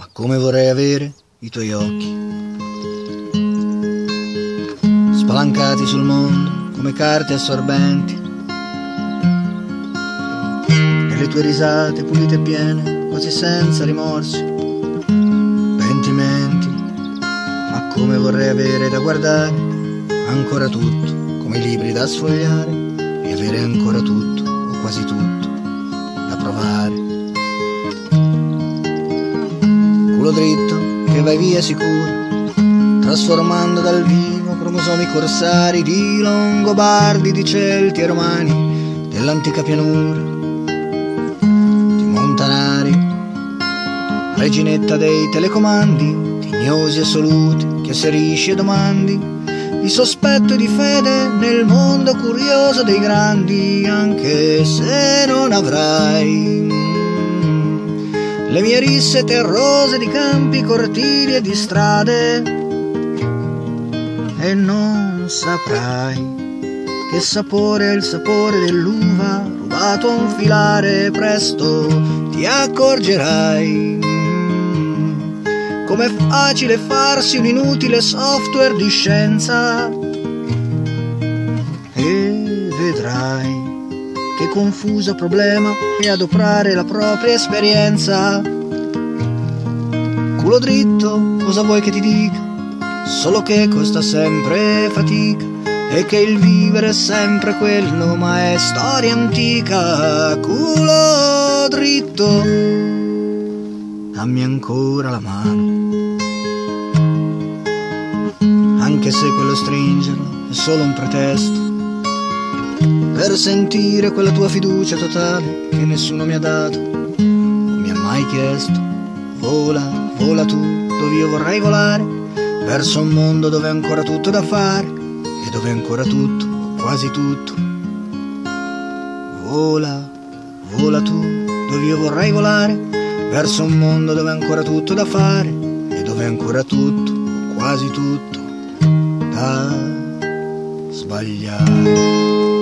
ma come vorrei avere i tuoi occhi. Spalancati sul mondo come carte assorbenti. Nelle tue risate pulite e piene, quasi senza rimorsi, pentimenti, ma come vorrei avere da guardare ancora tutto, come i libri da sfogliare, e avere ancora tutto, o quasi tutto, da provare. Culo dritto che vai via sicuro, trasformando dal vivo cromosomi corsari di longobardi, di celti e romani dell'antica pianura, di montanari, reginetta dei telecomandi, tignosi assoluti che asserisci e domandi, di sospetto e di fede nel mondo curioso dei grandi, anche se non avrai le mie risse terrose di campi, cortili e di strade. E non saprai che sapore è il sapore dell'uva rubato a un filare, presto ti accorgerai. Com'è facile farsi un inutile software di scienza. E vedrai che confuso problema è adoprare la propria esperienza. Culo dritto, cosa vuoi che ti dica? Solo che costa sempre fatica e che il vivere è sempre quello, ma è storia antica. Culo dritto, dammi ancora la mano. Anche se quello stringerlo è solo un pretesto per sentire quella tua fiducia totale che nessuno mi ha dato o mi ha mai chiesto. Vola, vola tu, dove io vorrei volare, verso un mondo dove è ancora tutto da fare e dove è ancora tutto, quasi tutto. Vola, vola tu, dove io vorrei volare, verso un mondo dove è ancora tutto da fare e dove è ancora tutto, quasi tutto, da sbagliare.